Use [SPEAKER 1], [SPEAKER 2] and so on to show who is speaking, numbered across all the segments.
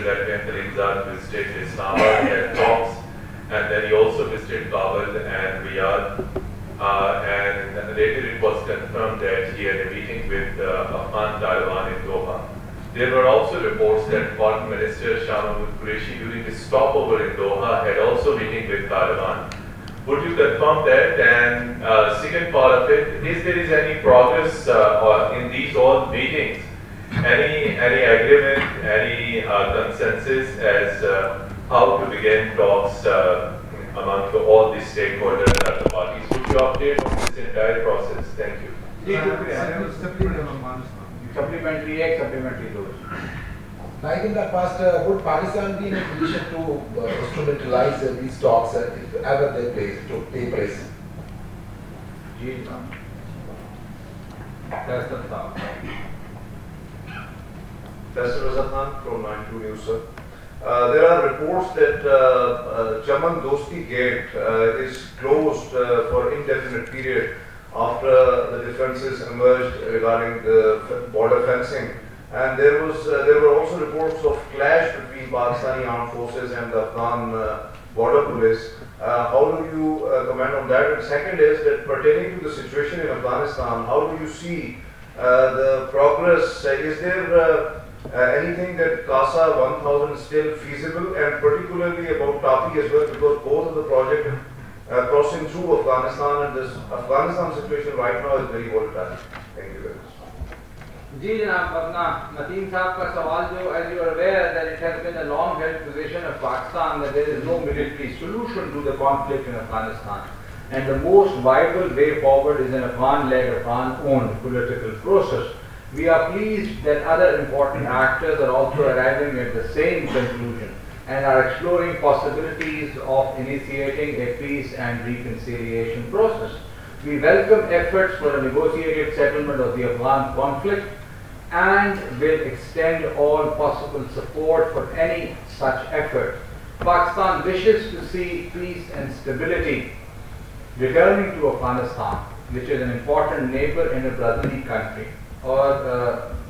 [SPEAKER 1] visited Left Khalilzad visited Islamabad and Homs, and then he also visited Kabul and Riyadh. Uh, and later it was confirmed that he had a meeting with uh, Afghan Taliban in Doha. There were also reports that Foreign Minister Shah Mahmood Qureshi during his stopover in Doha had also meeting with Taliban. Would you confirm that? And uh, second part of it, is there is any progress uh, in these all meetings any, any agreement, any uh, consensus as uh, how to begin talks uh, among the, all the stakeholders and the parties? Would you update on this entire process? Thank you.
[SPEAKER 2] Supplementary egg, supplementary dose.
[SPEAKER 3] Like in the past, uh, would Pakistan be in a position to uh, instrumentalize uh, these talks uh, if ever they place, to take place?
[SPEAKER 2] That's the thought.
[SPEAKER 4] Nasser Raza from 92 News, sir. Uh, there are reports that uh, uh Dosti Gate uh, is closed uh, for indefinite period after the differences emerged regarding the border fencing. And there was there were also reports of clash between Pakistani armed forces and the Afghan border police. Uh, how do you uh, comment on that? And second is that pertaining to the situation in Afghanistan, how do you see uh, the progress? Is there uh, anything that CASA 1000 is still feasible and particularly about TAPI as well because both of the project uh, crossing through Afghanistan and this Afghanistan situation right now is very volatile. Thank you very much.
[SPEAKER 2] जी जनाब अपना नदीम साहब का सवाल जो as you aware that it has been a long held position of Pakistan that there is no military solution to the conflict in Afghanistan and the most viable way forward is an Afghan led Afghan owned political process we are pleased that other important actors are also arriving at the same conclusion and are exploring possibilities of initiating a peace and reconciliation process. We welcome efforts for a negotiated settlement of the Afghan conflict and will extend all possible support for any such effort. Pakistan wishes to see peace and stability returning to Afghanistan, which is an important neighbor and a brotherly country. और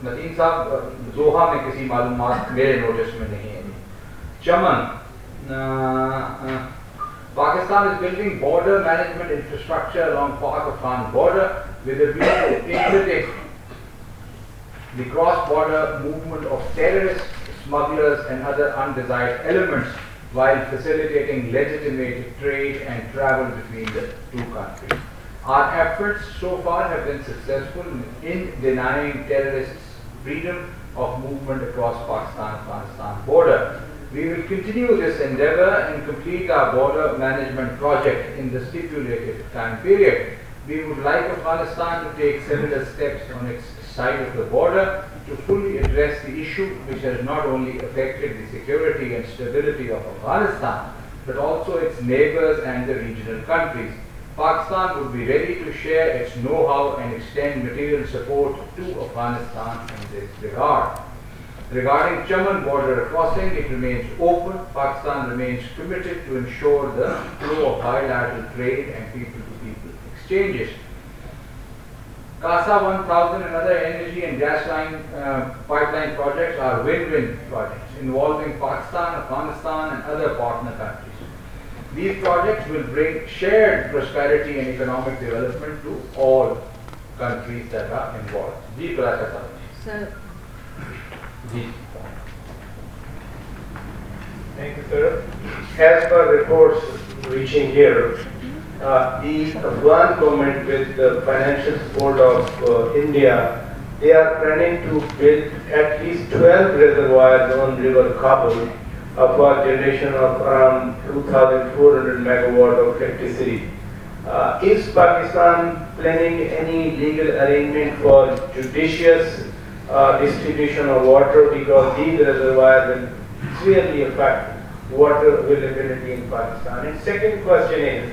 [SPEAKER 2] नदीम साहब जोहा में किसी मालूम मेरे notice में नहीं Pakistan is building border management infrastructure along Pakistan border with a view to inhibiting the cross-border movement of terrorists, smugglers and other undesired elements while facilitating legitimate trade and travel between the two countries. Our efforts so far have been successful in denying terrorists freedom of movement across Pakistan-Pakistan border. We will continue this endeavor and complete our border management project in the stipulated time period. We would like Afghanistan to take similar steps on its side of the border to fully address the issue which has not only affected the security and stability of Afghanistan, but also its neighbors and the regional countries. Pakistan would be ready to share its know-how and extend material support to Afghanistan in this regard. Regarding Chaman border crossing, it remains open. Pakistan remains committed to ensure the flow of bilateral trade and people-to-people -people exchanges. CASA 1000 and other energy and gas line uh, pipeline projects are win-win projects involving Pakistan, Afghanistan and other partner countries. These projects will bring shared prosperity and economic development to all countries that are involved. जी प्रातः
[SPEAKER 5] Sir.
[SPEAKER 6] Thank you, sir. As per reports reaching here, uh, the Afghan government with the financial support of uh, India, they are planning to build at least 12 reservoirs on River Kabul power generation of around 2,400 megawatt of electricity. Uh, is Pakistan planning any legal arrangement for judicious uh, distribution of water because these reservoirs will severely affect water availability in Pakistan? And second question is,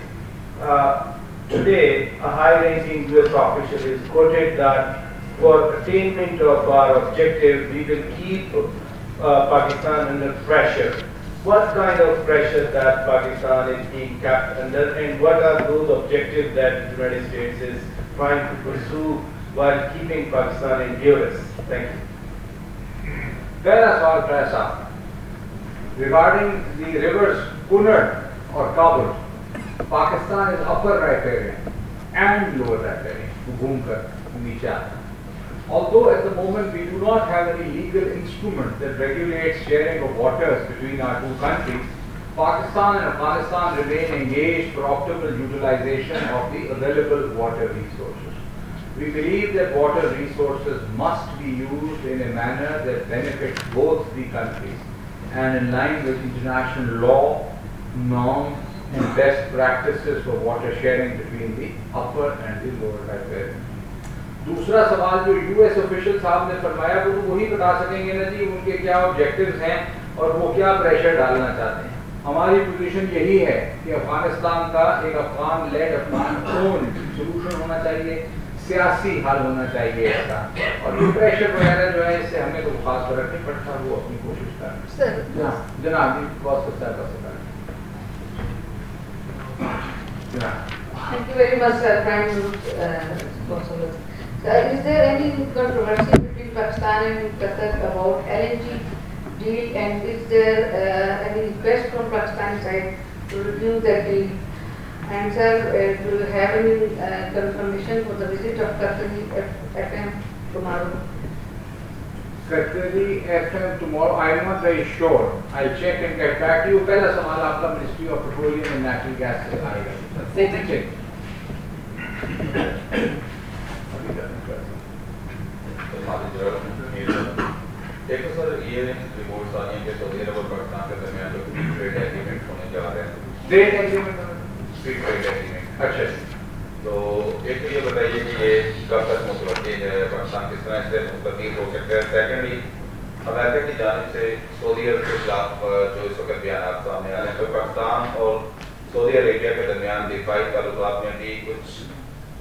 [SPEAKER 6] uh, today a high-ranking US official is quoted that for attainment of our objective, we will keep uh, Pakistan under pressure. What kind of pressure that Pakistan is being kept under and what are those objectives that the United States is trying to pursue while keeping Pakistan in duress? Thank you.
[SPEAKER 2] There is all pressure. Regarding the rivers Kunar or Kabul, Pakistan is upper riparian and lower riparian, घूमकर नीचे आता Although at the moment we do not have any legal instrument that regulates sharing of waters between our two countries, Pakistan and Afghanistan remain engaged for optimal utilization of the available water resources. We believe that water resources must be used in a manner that benefits both the countries and in line with international law, norms and best practices for water sharing between the upper and the lower riparian. دوسرا سوال جو U S official صاحب نے فرمایا وہ تو وہی بتا سکیں گے نا جی ان کے کیا آبجیکٹیوز ہیں اور وہ کیا پریشر ڈالنا چاہتے ہیں ہماری پوزیشن یہی ہے کہ افغانستان کا ایک Afghan led Afghan own solution ہونا چاہیے سیاسی حل ہونا چاہیے اس کا اور یہ پریشر وغیرہ جو ہے اس سے ہمیں کوئی خاص فرق نہیں پڑتا
[SPEAKER 5] وہ
[SPEAKER 2] اپنی کوشش کر جناب جی بہت سچا کر سکتا ہے
[SPEAKER 5] Thank you very much, sir. Thank you. Uh, Uh, is there any controversy between Pakistan and Qatar about LNG deal and is there uh, any request from Pakistan side to review that deal? And sir, uh, do you have any uh, confirmation for the visit of Qatari FM tomorrow?
[SPEAKER 2] Qatari FM tomorrow, I am not very sure. I'll check and get back to you. पहला सवाल आपका ministry of petroleum and natural gas से आएगा.
[SPEAKER 5] Thank you.
[SPEAKER 7] سر یہ reports آ رہی ہیں ہیں کہ کہ سعودی عرب اور پاکستان کے درمیان جو free free trade trade trade agreement agreement agreement ہونے جا رہے اچھا تو تو ایک یہ یہ بتائیے کب تک
[SPEAKER 2] متوقع ہے پاکستان
[SPEAKER 8] کس طرح سے منتقل ہو سکتا ہے سیکنڈلی امریکہ کی جانب سے سعودی عرب کے خلاف جو اس
[SPEAKER 2] وقت بیانات سامنے آ رہے ہیں تو پاکستان اور سعودی عربیہ کے درمیان دفاعی تعلقات میں بھی کچھ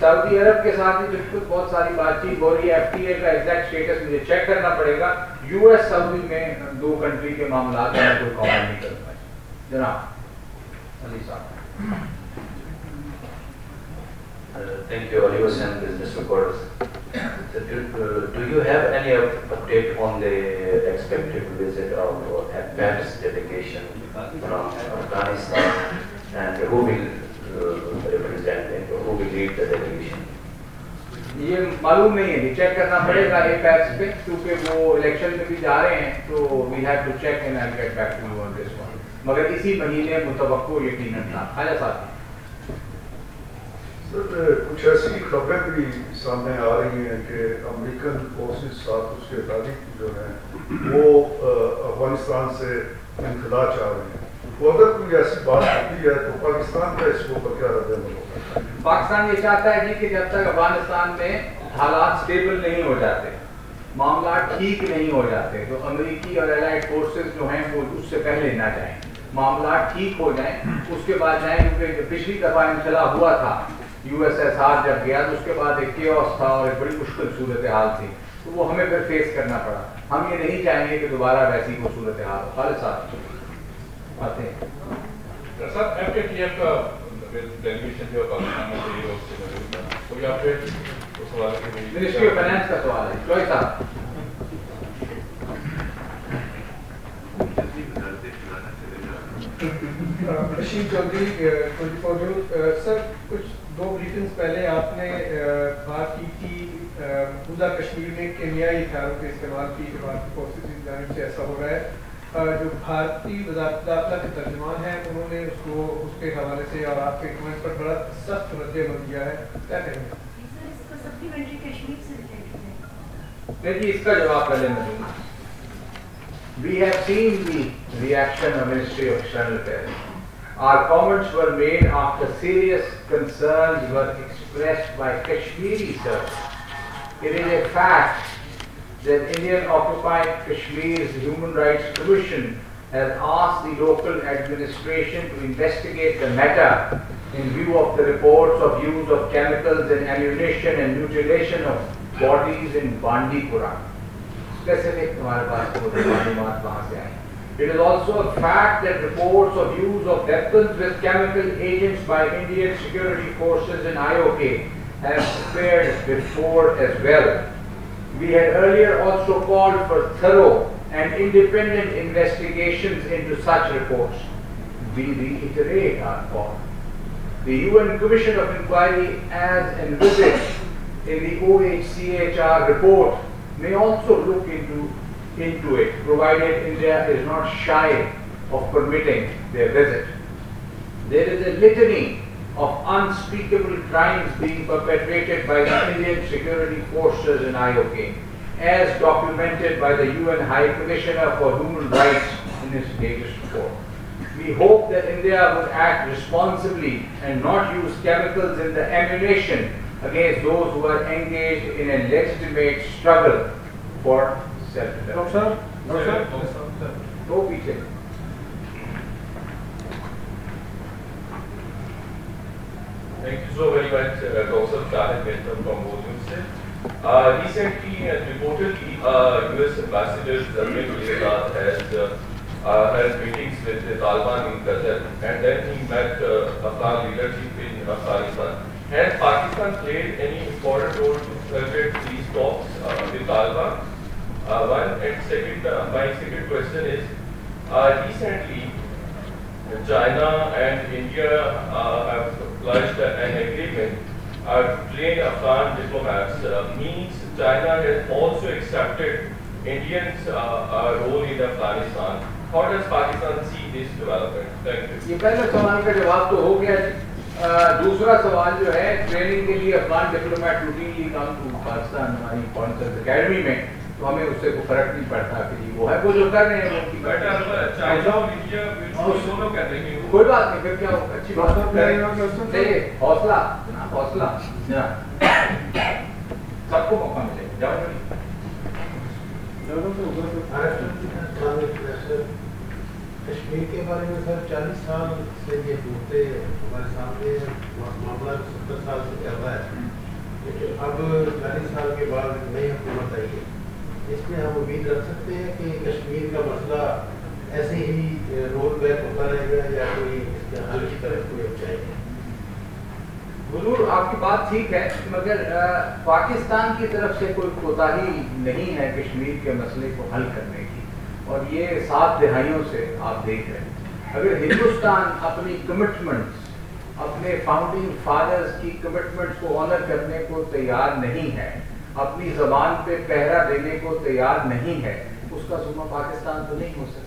[SPEAKER 2] سعودی عرب کے ساتھ بھی بالکل بہت ساری بات چیت ہو رہی ہے ایف ٹی اے کا ایگزیکٹ اسٹیٹس مجھے چیک کرنا پڑے گا یو ایس سعودی میں دو کنٹری کے معاملات میں کوئی کامنٹ نہیں کر پائے جناب علی صاحب
[SPEAKER 9] uh, Thank you, Oliver Sen, business reporters. Uh, do you have any update on the expected visit of uh, advanced delegation from Afghanistan and who will represent
[SPEAKER 10] delete کر دیں الیکشن یہ معلوم نہیں ہے یہ چیک کرنا پڑے گا ایک ایپس پہ کیونکہ وہ الیکشن میں بھی جا رہے ہیں تو we have to check and I get back to you
[SPEAKER 2] on this one مگر اسی مہینے متوقع یقینا تھا حاجی صاحب سر کچھ ایسی خبریں بھی سامنے آ رہی ہیں کہ امریکن فورسز ساتھ اس کے تعلق جو ہیں وہ افغانستان سے انخلا چاہ رہے ہیں پاکستان یہ چاہتا ہے کہ جب تک افغانستان میں حالات سٹیبل نہیں ہو جاتے معاملات ٹھیک نہیں ہو جاتے تو امریکی اور فورسز جو ہیں وہ اس سے پہلے نہ جائیں معاملات ٹھیک ہو جائیں اس کے بعد جائیں کیونکہ پچھلی دفعہ انخلا ہوا تھا یو ایس ایس
[SPEAKER 11] آر جب گیا تو اس کے بعد ایک کیوس تھا ایک بڑی مشکل صورتحال تھی تو وہ
[SPEAKER 2] ہمیں پھر فیس کرنا پڑا ہم یہ نہیں
[SPEAKER 6] چاہیں گے کہ دوبارہ ویسی کوئی صورتحال ہو ہر صاحب ہیں سر کچھ دو پہلے آپ نے بات کی تھی مقبوضہ کشمیر میں کیمیائی کے استعمال کی جانب سے ایسا ہو رہا ہے جو بھارتی وزارت داخلہ کے ترجمان ہیں انہوں نے اس کو اس کے حوالے سے اور آپ کے کمنٹ پر بڑا سخت رد عمل
[SPEAKER 12] کیا ہے کیا کہیں گے دیکھیے
[SPEAKER 2] اس کا جواب پہلے میں دوں We have seen the reaction of Ministry of External Affairs. Our comments were made after serious concerns were expressed by Kashmiri sir. It is a fact that Indian-occupied Kashmir's Human Rights Commission has asked the local administration to investigate the matter in view of the reports of use of chemicals and ammunition and mutilation of bodies in Bandipora. Specific It is also a fact that reports of use of weapons with chemical agents by Indian security forces in IOK have appeared before as well. We had earlier also called for thorough and independent investigations into such reports. We reiterate our call. The UN Commission of Inquiry, as envisaged in the OHCHR report, may also look into, into it, provided India is not shy of permitting their visit. There is a litany of unspeakable crimes being perpetrated by the Indian security forces in IOK, as documented by the UN High Commissioner for Human Rights in his latest report. We hope that India would act responsibly and not use chemicals in the ammunition against those who are engaged in a legitimate struggle for self-development.
[SPEAKER 13] No, sir. No, sir.
[SPEAKER 2] No, sir. No, sir. No, sir.
[SPEAKER 14] Thank you so very much, uh, Dr. Shah and welcome from both uh, Recently, and uh, reportedly, uh, US Ambassador Zamir Ullah has uh, uh, had meetings with the Taliban in Qatar and then he met uh, Afghan leadership in uh, Afghanistan. Has Pakistan played any important role to celebrate these talks uh, with Taliban? Uh, one and second, uh, my second question is uh, recently China and India uh, have pledged an agreement uh, trained Afghan diplomats uh, means China has also accepted Indians' uh, uh, role in Afghanistan. How does Pakistan see this development? Thank you.
[SPEAKER 2] یہ پہلا سوال کا جواب تو ہو گیا دوسرا سوال جو ہے ٹریننگ کے لیے
[SPEAKER 14] Afghan diplomat routinely come to Pakistan ہماری کانسرس اکیڈمی میں
[SPEAKER 2] تو ہمیں اس سے کوئی فرق نہیں پڑتا
[SPEAKER 13] کہ جی وہ ہے وہ جو کر
[SPEAKER 2] رہے ہیں کوئی بات نہیں پھر کیا اچھی بات چاہیے
[SPEAKER 6] حوصلہ جناب حوصلہ جی ہاں۔ سب کو موقع ملے کشمیر کے بارے میں سر چالیس سال سے یہ بولتے ہمارے سامنے معاملہ ستر سال سے چل رہا ہے لیکن اب چالیس سال کے بعد نئی حکومت آئی ہے اس میں ہم امید رکھ سکتے ہیں کہ کشمیر کا مسئلہ ایسے ہی رول بیک
[SPEAKER 2] ہوتا رہے گا یا کوئی کوئی اس کے حل کی طرف آپ کی بات ٹھیک ہے مگر پاکستان کی طرف سے کوئی کوتا نہیں ہے کشمیر کے مسئلے کو حل کرنے کی اور یہ سات دہائیوں سے آپ دیکھ رہے ہیں اگر ہندوستان اپنی کمٹمنٹ اپنے فاؤنڈنگ فادرز کی کمٹمنٹس کو آنر کرنے کو تیار نہیں ہے اپنی زبان پہ پہرا دینے کو تیار نہیں ہے اس کا ذمہ پاکستان تو نہیں ہو سکتا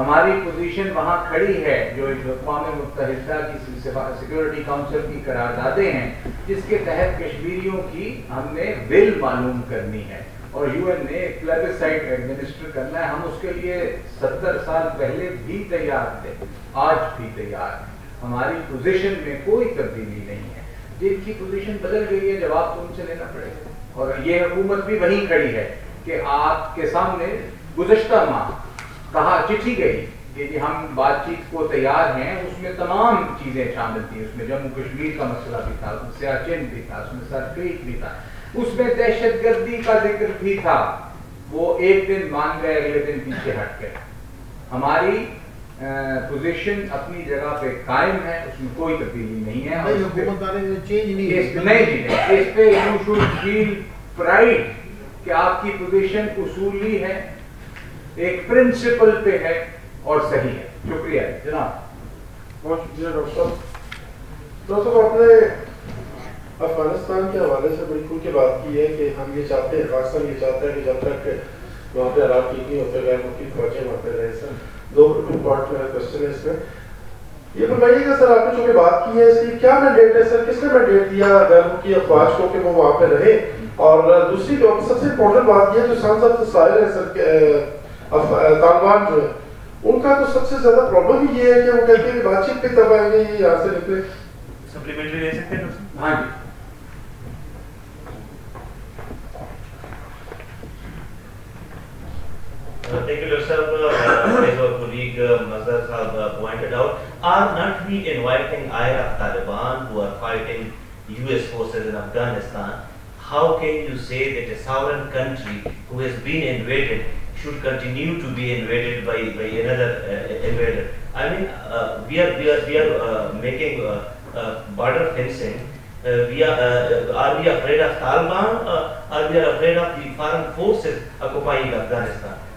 [SPEAKER 2] ہماری پوزیشن وہاں کھڑی ہے جو اقوام متحدہ کی سیکیورٹی کاؤنسل کی قراردادیں ہیں جس کے تحت کشمیریوں کی ہم نے ول معلوم کرنی ہے اور یو این نے پلیبسائٹ ایڈمنسٹر کرنا ہے ہم اس کے لیے ستر سال پہلے بھی تیار تھے آج بھی تیار ہیں ہماری پوزیشن میں کوئی تبدیلی نہیں ہے جن کی پوزیشن بدل گئی ہے جواب تو ان سے لینا پڑے گا اور یہ حکومت بھی بنی کھڑی ہے کہ آپ کے سامنے گزشتہ ماہ کہا چٹھی گئی کہ جی ہم بات چیت کو تیار ہیں اس میں تمام چیزیں شامل تھیں اس میں جموں کشمیر کا مسئلہ بھی تھا اس میں سرفیق بھی تھا اس میں دہشت گردی کا ذکر بھی تھا وہ ایک دن مان
[SPEAKER 6] گئے
[SPEAKER 2] اگلے دن
[SPEAKER 6] پیچھے ہٹ گئے ہماری پوزیشن
[SPEAKER 2] اپنی جگہ پہ قائم ہے اس میں کوئی تبدیلی نہیں ہے اس پہ یو شوڈ فیل پرائڈ کہ آپ کی پوزیشن اصولی ہے ایک
[SPEAKER 15] پرنسپل پہ ہے اور صحیح ہے شکریہ جناب بہت شکریہ ڈاکٹر صاحب ڈاکٹر آپ نے افغانستان کے حوالے سے بڑی کھل کے بات کی ہے کہ ہم یہ چاہتے ہیں پاکستان یہ چاہتا ہے کہ جب تک وہاں پہ عراق کی نہیں ہوتے غیر ملکی فوجیں وہاں پہ رہے سن دو میرا کوشچن ہے ہے ہے اس اس میں یہ سر سر آپ نے نے چونکہ بات کی کی کی کیا مینڈیٹ مینڈیٹ کس دیا افواج کو کہ وہ وہاں پہ رہے اور دوسری سب سے امپورٹنٹ بات یہ ہے سر طالبان جو ہے ہے ان کا تو سب سے زیادہ پرابلم یہ کہ وہ کہتے ہیں کہ بات چیت پہ تب آئیں گے
[SPEAKER 16] یہاں سے نکلے سپلیمنٹری
[SPEAKER 2] لے سکتے
[SPEAKER 16] ہیں ہاں جی particular server, as our colleague uh, Mazhar Saab uh, pointed out, are not we inviting Iraq Taliban who are fighting US forces in Afghanistan? How can you say that a sovereign country who has been invaded should continue to be invaded by, by another uh, invader? I mean, uh, we are, we are, we are uh, making uh, border fencing. we are, are we afraid of Taliban? Uh, are we afraid of the foreign forces occupying Afghanistan?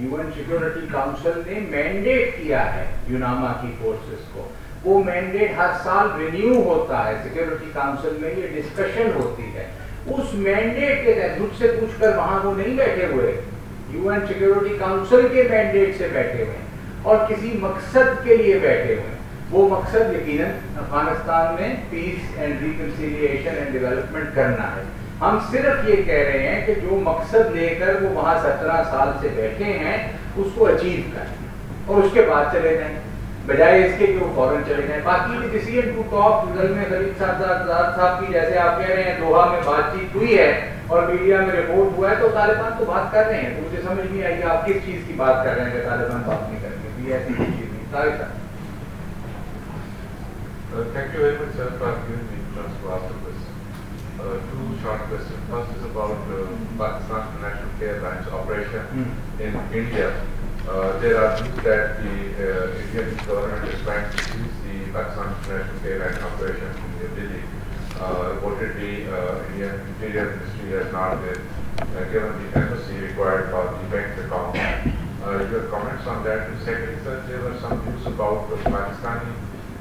[SPEAKER 2] Human security council نے mandate کیا ہے یوناما کی forces کو وہ mandate ہر سال renew ہوتا ہے security council میں یہ ڈسکشن ہوتی ہے اس مینڈیٹ کے تحت مجھ سے پوچھ کر وہاں وہ نہیں بیٹھے ہوئے یوناما سیکیورٹی کاؤنسل کے مینڈیٹ سے بیٹھے ہوئے اور کسی مقصد کے لیے بیٹھے ہوئے وہ مقصد یقیناً افغانستان میں peace and reconciliation and development کرنا ہے ہم صرف یہ کہہ رہے ہیں کہ جو مقصد لے کر وہ وہاں سترہ سال سے بیٹھے ہیں اس کو اچیو کریں اور اس کے بعد چلے جائیں بجائے اس کے کہ وہ فوراً چلے جائیں باقی ڈیسیجن ٹو ٹاپ گل میں غریب صاحب آزاد صاحب کی جیسے آپ کہہ رہے ہیں دوہا میں بات چیت ہوئی ہے اور میڈیا میں رپورٹ ہوا ہے تو طالبان تو بات کر رہے ہیں مجھے سمجھ نہیں آئی آپ کس چیز کی بات کر رہے ہیں کہ طالبان بات نہیں کر رہے یہ ایسی چیز نہیں thank you very much sir for giving me
[SPEAKER 17] Uh, two short questions. First is about uh, Pakistan's National Care Bank's operation mm. in India. Uh, there are news that the Indian government is trying to use the Pakistan National Care Bank operation in New Delhi. reportedly, Indian Interior Ministry has not been given the embassy required for the bank account. your comments on that? And second, sir, there were some news about the Pakistani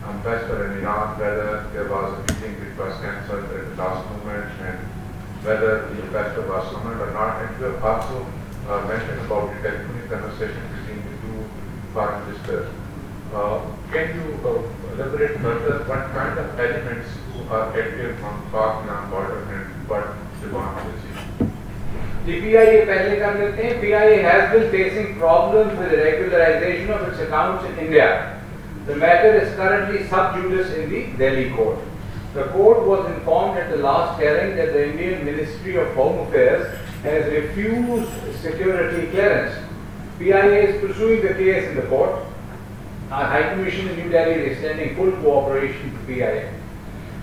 [SPEAKER 17] on in Iran whether there was a meeting which was cancelled at the last moment and whether the pastor was summoned or not. And you have also uh, mentioned about the telephonic conversation between the two foreign ministers. Uh, can you uh, elaborate further what kind of elements are active on Pakistan border and what the want to
[SPEAKER 2] DPIA पहले कर लेते हैं PIA has been facing problems with regularization of its accounts in India. The matter is currently sub judice in the Delhi court. The court was informed at the last hearing that the Indian Ministry of Home Affairs has refused security clearance. PIA is pursuing the case in the court. Our High Commission in New Delhi is extending full cooperation to PIA.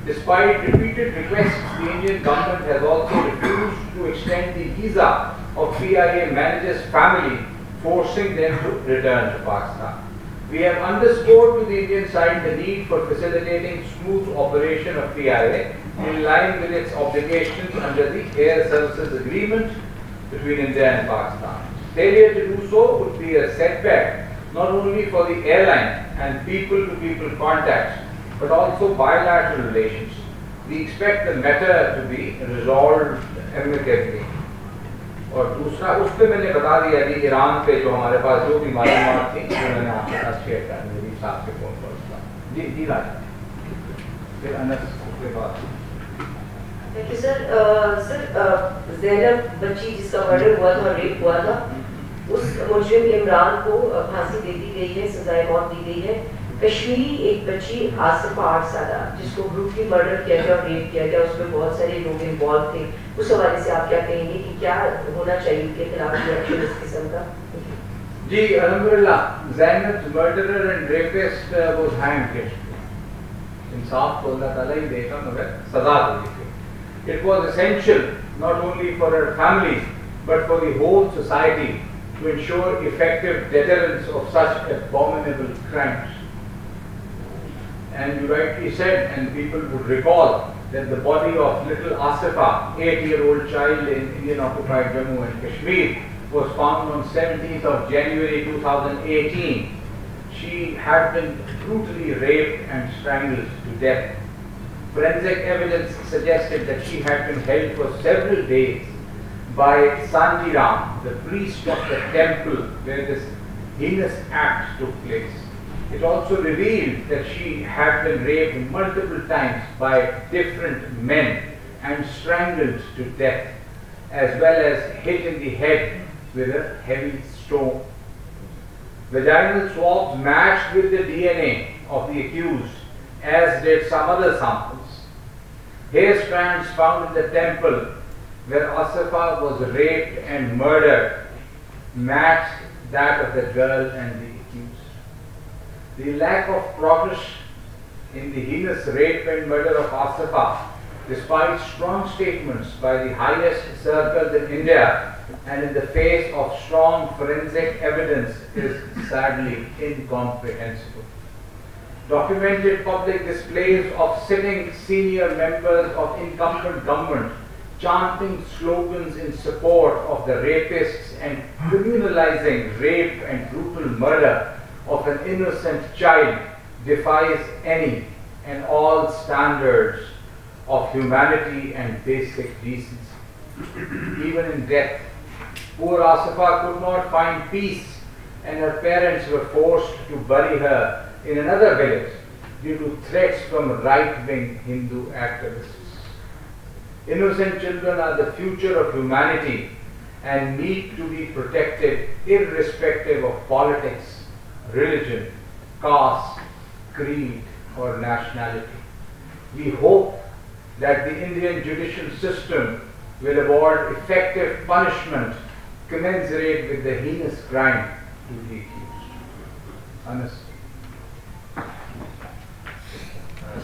[SPEAKER 2] Despite repeated requests, the Indian government has also refused to extend the visa of PIA managers' family, forcing them to return to Pakistan. We have underscored to the Indian side the need for facilitating smooth operation of PIA in line with its obligations under the Air Services Agreement between India and Pakistan. Failure to do so would be a setback not only for the airline and people-to-people -people contacts, but also bilateral relations. We expect the matter to be resolved amicably. اور دوسرا اس پہ میں نے بتا دیا کہ ایران پہ جو ہمارے پاس جو بھی معلومات تھی جو میں نے آپ کے ساتھ شیئر کر میری صاحب کے فون پر جی جی راجا پھر انس کے
[SPEAKER 18] بعد سر سر زینب بچی جس کا مرڈر ہوا تھا اور ریپ ہوا تھا اس مجرم عمران کو پھانسی دے دی گئی ہے سزائے موت دی گئی ہے کشمیری ایک بچی آصف آٹھ سالہ جس کو گروپ کی مرڈر کیا گیا اور ریپ کیا گیا اس میں بہت سارے لوگ انوالو تھے اس حوالے سے آپ کیا کہیں گے کہ کیا ہونا چاہیے ان کے
[SPEAKER 2] خلاف ریئیکشن اس قسم کا جی الحمدللہ زینت مرڈرر اینڈ ریپسٹ وہ ہائن کشمیر انصاف کو اللہ تعالیٰ ہی دے گا مگر سزا دے گا it was essential not only for her family but for the whole society to ensure effective deterrence of such abominable crimes and you rightly said, and people would recall that the body of little Asifa, eight-year-old child in Indian-occupied Jammu and Kashmir, was found on 17th of January 2018. She had been brutally raped and strangled to death. Forensic evidence suggested that she had been held for several days by Sanji Ram, the priest of the temple where this heinous act took place. It also revealed that she had been raped multiple times by different men and strangled to death, as well as hit in the head with a heavy stone. Vaginal swabs matched with the DNA of the accused, as did some other samples. Hair strands found in the temple where Asifa was raped and murdered matched that of the girl and the the lack of progress in the heinous rape and murder of Astapa, despite strong statements by the highest circles in India and in the face of strong forensic evidence, is sadly incomprehensible. Documented public displays of sitting senior members of incumbent government chanting slogans in support of the rapists and criminalizing rape and brutal murder of an innocent child defies any and all standards of humanity and basic decency. Even in death, poor Asifa could not find peace and her parents were forced to bury her in another village due to threats from right-wing Hindu activists. Innocent children are the future of humanity and need to be protected irrespective of politics religion, caste, creed, or nationality. We hope that the Indian judicial system will award effective punishment commensurate with the heinous crime to the accused. Honest.
[SPEAKER 19] Uh,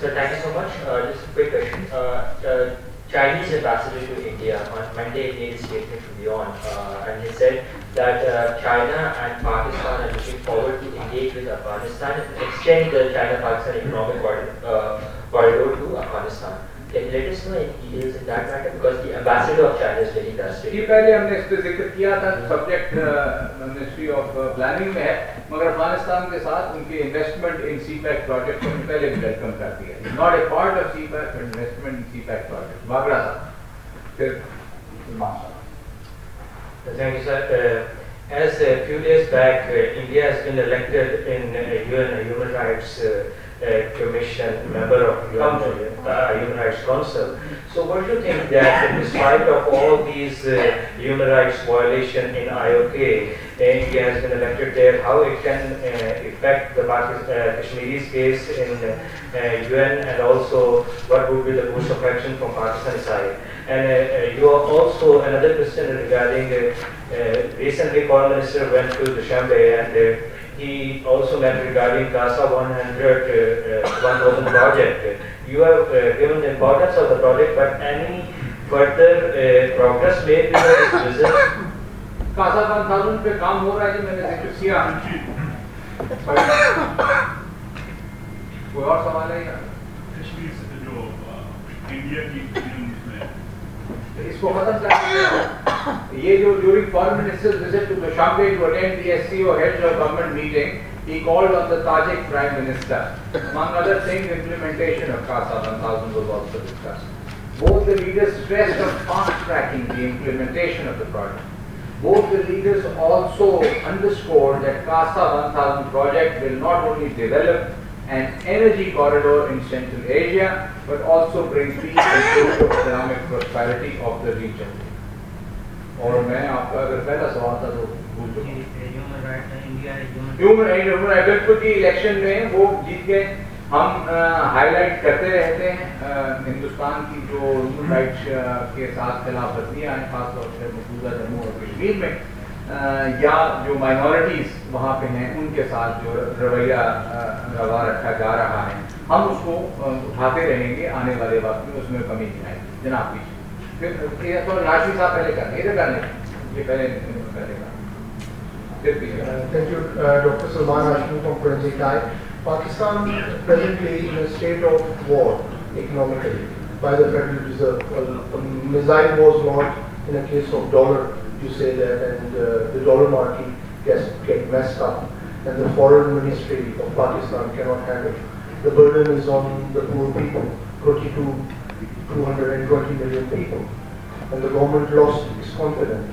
[SPEAKER 19] so thank you so much. Uh, just a quick question. Uh, uh, Chinese ambassador to India on Monday made a statement to Beyond, uh, and he said that uh, China and Pakistan are looking forward to engage with Afghanistan and extend the China-Pakistan economic corridor uh, to Afghanistan. Can you let us know if details in that matter because the ambassador of China is very interested.
[SPEAKER 2] You probably have next to Zikr Kiya that subject uh, ministry of uh, planning there. But Afghanistan has their investment in CPAC project for the first time. It's not a part of CPAC, but investment in CPAC project. Bhagra Sahib. Then, Mahasana.
[SPEAKER 19] Thank you, sir. As a few days back, uh, India has been elected in uh, UN Human Rights uh, uh, Commission member of UN, uh, Human Rights Council. So what do you think that despite of all these uh, human rights violation in IOK, he has been elected there, how it can uh, affect the uh, Kashmiris case in UN uh, and also what would be the course of action from Pakistan side. And you are also another question regarding recently Foreign Minister went to Dushanbe and he also met regarding CASA 100, uh, 1000 project. You have uh, given the importance of the project, but any further uh, progress made in this visit
[SPEAKER 2] کازا بند قانون پہ کام ہو رہا ہے جو میں نے ذکر کیا کوئی اور سوال ہے
[SPEAKER 20] یا کشمیر سے جو انڈیا
[SPEAKER 2] کی اس کو ختم کر یہ جو during foreign minister visit to Dushanbe to attend the S C O head of government meeting he called on the Tajik prime minister among other things implementation of Kasa 1000 was also discussed both the leaders stressed on fast tracking the implementation of the project both the leaders also underscored that CASA 1000 project will not only develop an energy corridor in Central Asia, but also bring peace and economic prosperity of the region. और मैं आपका अगर पहला सवाल था तो भूल चुका human right India human right बिल्कुल की इलेक्शन में वो जीत गए ہم ہائی لائٹ کرتے رہتے ہیں ہندوستان کی جو ہیومن رائٹس کے ساتھ خلاف ورزیاں ہیں خاص طور سے مقبوضہ جموں اور کشمیر میں یا جو مائنورٹیز وہاں پہ ہیں ان کے ساتھ جو رویہ روا رکھا جا رہا ہے ہم اس کو اٹھاتے رہیں گے آنے والے وقت میں اس میں کمی نہیں آئے گی جناب جی، پیچھے تھوڑا ناشی صاحب
[SPEAKER 15] پہلے کرنے یہ پہلے thank you doctor Salman Rashid کو Pakistan presently in a state of war economically by the Federal Reserve. A, a missile was not in a case of dollar, you say that, and uh, the dollar market gets get messed up, and the foreign ministry of Pakistan cannot handle. The burden is on the poor people, 32, 220 million people, and the government lost its confidence.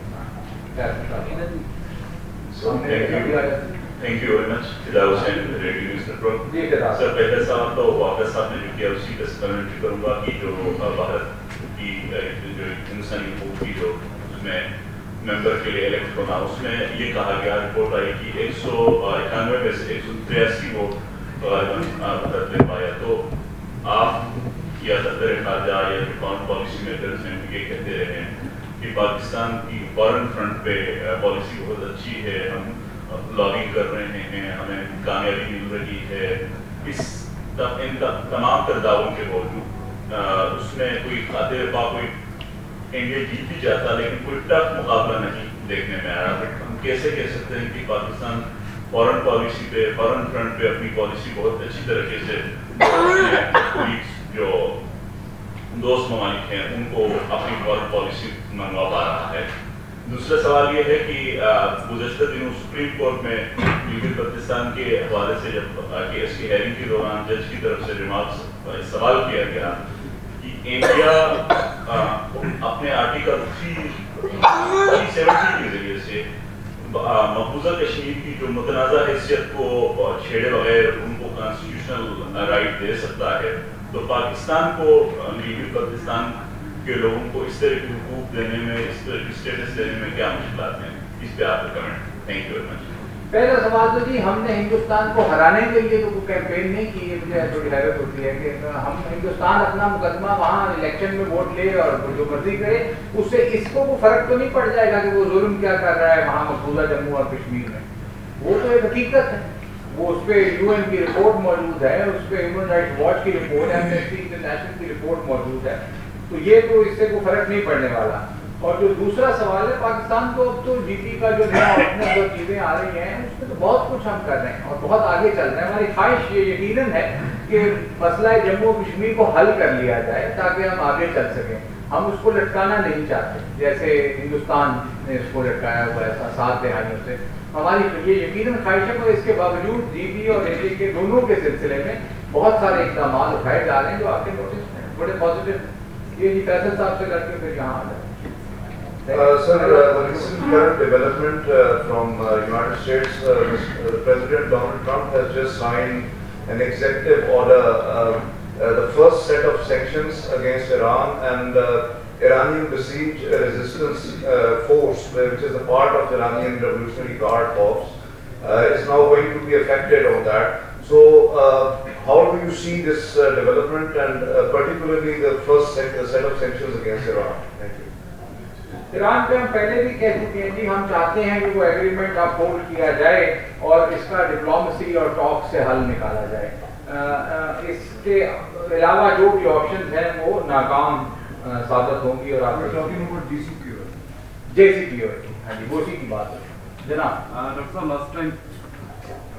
[SPEAKER 11] Thank you very much Hussain radio news network sir سوال تو نے جو جو جو جو کیا اسی کا سپلمنٹری کروں گا کہ بھارت کی کی حقوق اس میں ممبر کے لیے الیکٹ ہونا اس میں یہ کہا گیا رپورٹ آئی کہ ایک سو اکانوے میں سے ایک سو تریاسی وہ لے پایا تو آپ صدر خارجہ یا پالیسی میکرز ہیں یہ کہتے رہے ہیں کہ پاکستان کی فورن فرنٹ پہ پالیسی بہت اچھی ہے ہم کر رہے ہیں ہمیں کامیابی مل رہی ہے اس ان تمام کے اس میں کوئی کوئی خاطر پا جیت بھی جاتا لیکن کوئی ٹف مقابلہ نہیں دیکھنے میں آیا ہم کیسے کہہ سکتے ہیں کہ پاکستان فورن پالیسی پہ فورن فرنٹ پہ اپنی پالیسی بہت اچھی طریقے سے جو دوست ممالک ہیں ان کو اپنی فورن پالیسی منگوا پا رہا ہے دوسرا سوال یہ ہے کہ گزشتہ دنوں سپریم کورٹ میں یوگی پاکستان کے حوالے سے جب کے ایس کی ہیئرنگ کے دوران جج کی طرف سے ریمارکس سوال کیا گیا کہ انڈیا اپنے آرٹیکل تھری سیونٹی کے ذریعے سے مقبوضہ کشمیر کی جو متنازع حیثیت کو چھیڑے بغیر ان کو کانسٹیٹیوشنل رائٹ دے سکتا ہے تو پاکستان کو یوگی پاکستان کہ لوگوں کو اس طرح کے حقوق دینے میں اس طرح کی اسٹیٹس دینے میں کیا مشکلات ہیں اس پہ آپ کا comment thank you very
[SPEAKER 2] much پہلا سوال تو جی ہم نے ہندوستان کو ہرانے کے لیے تو کوئی کیمپین نہیں کی ہے مجھے تھوڑی حیرت ہوتی ہے کہ ہم ہندوستان اپنا مقدمہ وہاں الیکشن میں ووٹ لے اور جو مرضی کرے اس سے اس کو کوئی فرق تو نہیں پڑ جائے گا کہ وہ ظلم کیا کر رہا ہے وہاں مقبوضہ جموں اور کشمیر میں وہ تو ایک حقیقت ہے وہ اس پہ یو این کی رپورٹ موجود ہے اس پہ ہیومن رائٹس واچ کی رپورٹ ہے امنیسٹی انٹرنیشنل کی رپورٹ موجود ہے تو یہ تو اس سے کوئی فرق نہیں پڑنے والا اور جو دوسرا سوال ہے پاکستان کو اب تو جی پی کا جو نیا جو چیزیں آ رہی ہیں اس میں تو بہت کچھ ہم کر رہے ہیں اور بہت آگے چل رہے ہیں ہماری خواہش یہ یقیناً ہے کہ مسئلہ جموں کشمیر کو حل کر لیا جائے تاکہ ہم آگے چل سکیں ہم اس کو لٹکانا نہیں چاہتے جیسے ہندوستان نے اس کو لٹکایا ہوا ایسا سات دہائیوں سے ہماری یہ یقیناً خواہش ہے اس کے باوجود جی پی اور کے دونوں کے سلسلے میں بہت سارے اقدامات اٹھائے جا رہے ہیں جو آپ کے نوٹس میں بڑے
[SPEAKER 4] Uh, sir, uh, the recent current development uh, from uh, United States, uh, President Donald Trump has just signed an executive order, um, uh, the first set of sanctions against Iran and Iranian Basij resistance force, which is a part of Iranian Revolutionary Guard Corps, is now going to be affected on that. So How do you see this uh, uh, development and particularly the the first set, set of sanctions against Iran?
[SPEAKER 18] جو بھی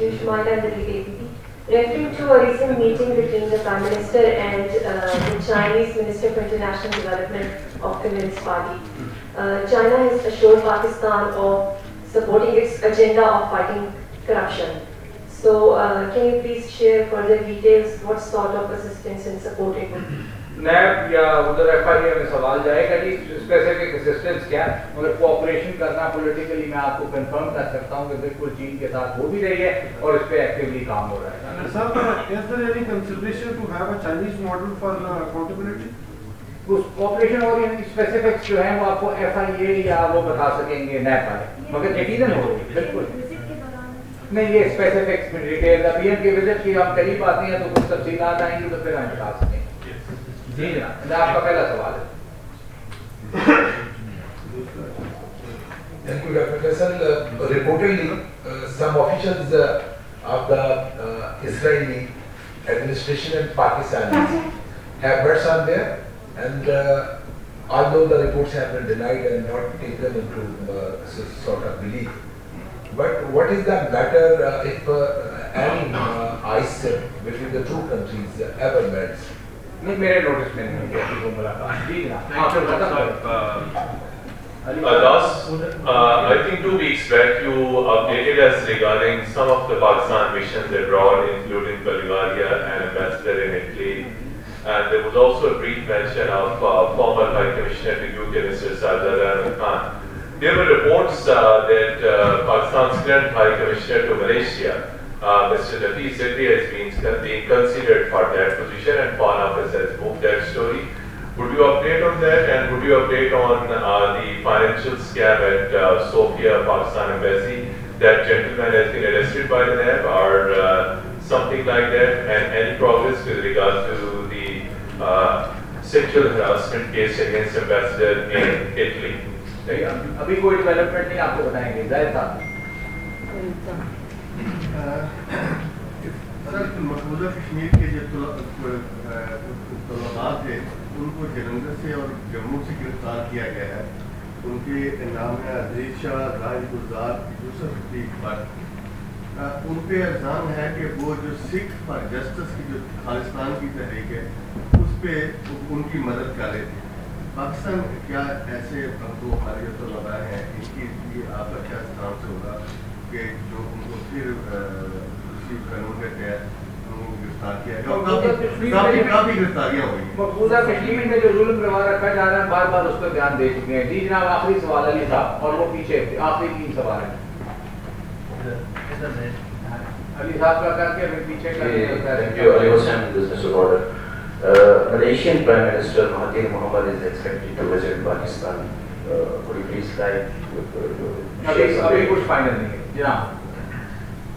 [SPEAKER 18] referring to a recent meeting between the Prime Minister and uh, the Chinese Minister for International Development of Communist Party. Uh, China has assured Pakistan of supporting its agenda of fighting corruption. So uh, can you please share further details what sort of assistance and support it would
[SPEAKER 2] NAB یا ادھر F آئی اے میں سوال جائے گا جی specific assistance کیا مگر cooperation کرنا politically میں آپ کو کنفرم کر سکتا ہوں کہ بالکل چین کے ساتھ ہو بھی رہی ہے اور اس پہ ایکٹیولی کام ہو
[SPEAKER 15] رہا ہے uh, اسپیسیفکس جو ہیں وہ
[SPEAKER 2] آپ کو ایف آئی اے یا وہ بتا سکیں گے نیب والے مگر یقیناً ہو رہی ہے بالکل نہیں یہ اسپیسیفکس میں ڈیٹیل ابھی ہم کے وزٹ کی ہم قریب آتے ہیں تو کچھ تفصیلات آئیں گی تو پھر ہم بتا سکیں گے जी आपका पहला सवाल है
[SPEAKER 21] Then Professor, reportedly, some officials uh, of the uh, Israeli administration and Pakistanis have met on there, and uh, although the reports have been denied and not taken into uh, sort of belief, but what is the matter uh, if uh, any ice between the two countries ever melts?
[SPEAKER 2] नहीं मेरे notice में नहीं
[SPEAKER 1] last, uh, I think two weeks back, you updated us regarding some of the Pakistan missions abroad, including Bulgaria and ambassador in Italy. And there was also a brief mention of uh, former High Commissioner to UK, Mr. Sardar Khan. There were reports uh, that uh, Pakistan's current High Commissioner to Malaysia uh, Mr. Nafis Sidri has been, being considered for that position and Paul Office has moved that story. Would you update on that and would you update on uh, the financial scam at uh, Sofia, Pakistan Embassy? That gentleman has been arrested by the NAB or uh, something like that and any progress with regards to the uh, sexual harassment case against ambassador in Italy?
[SPEAKER 2] अभी कोई development नहीं आपको बताएंगे जाहिर साहब
[SPEAKER 10] مقبوضہ کشمیر کے جو طلبات طلباء ان کو جلندر سے اور جموں سے گرفتار کیا گیا ہے ان کے نام ہے عزیز شاہ راج یوسف لطیف ان پہ الزام ہے کہ وہ جو سکھ جسٹس کی جو خالستان کی تحریک ہے اس پہ ان کی مدد کر رہے تھے پاکستان کیا ایسے ہم دو خالی طلباء ہیں ان کی آپ کا کیا سے ہوگا کہ جو ان
[SPEAKER 2] کو پھر اسی قانون کے تحت مقبوضہ کشمیر میں جو ظلم روا رکھا جا رہا ہے بار بار اس پر دھیان دے چکے ہیں جی جناب آخری سوال علی صاحب اور وہ پیچھے آخری تین سوال ہیں
[SPEAKER 9] علی صاحب کا کر کے ہمیں پیچھے Malaysian prime minister Mahathir Mohamad is expected to visit
[SPEAKER 2] Pakistan کوئی پلیز لائک ابھی کچھ فائنل نہیں ہے گھبرانے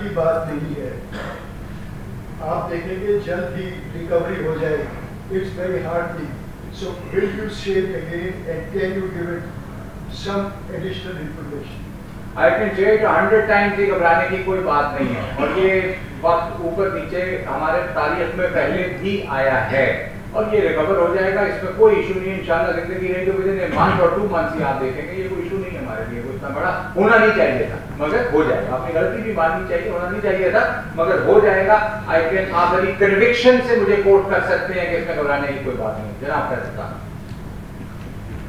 [SPEAKER 2] کی بات نہیں ہے آپ دیکھیں گے جلد ہی ریکوری ہو جائے اٹس ہارڈ کوئی بات نہیں ہے یہ وقت ہمارے تاریخ میں پہلے بھی آیا ہے اور یہ ریکور ہو جائے گا اس میں کوئی اتنا بڑا ہونا نہیں چاہیے تھا مگر ہو جائے گا اپنی غلطی بھی ماننی چاہیے ہونا نہیں چاہیے تھا مگر ہو جائے گا آئی کین آپ اپنی کنوکشن سے مجھے کوٹ کر سکتے ہیں کہ اس میں گھبرانے کی کوئی بات نہیں جناب کر سکتا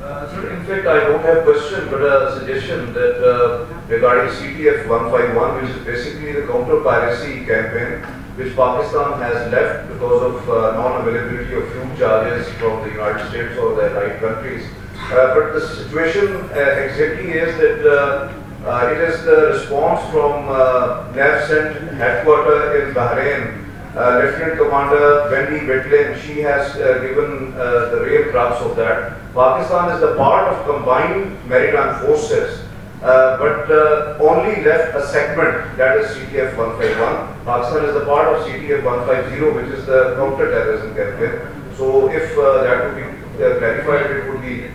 [SPEAKER 4] Uh, sir, in fact, I don't have a question, but a suggestion that uh, regarding CTF-151, which is basically the counter-piracy campaign, which Pakistan has left because of uh, non-availability of fuel charges from the United States or the right countries. Uh, but the situation uh, exactly is that uh, it is the response from uh, NAVCENT headquarters in Bahrain uh, Lieutenant Commander Wendy Whitlin, she has uh, given uh, the real grasp of that. Pakistan is the part of combined maritime forces, but only left a segment, that is CTF 151. Pakistan is the part of CTF 150, which is the counter-terrorism campaign. So if that would be clarified, it would be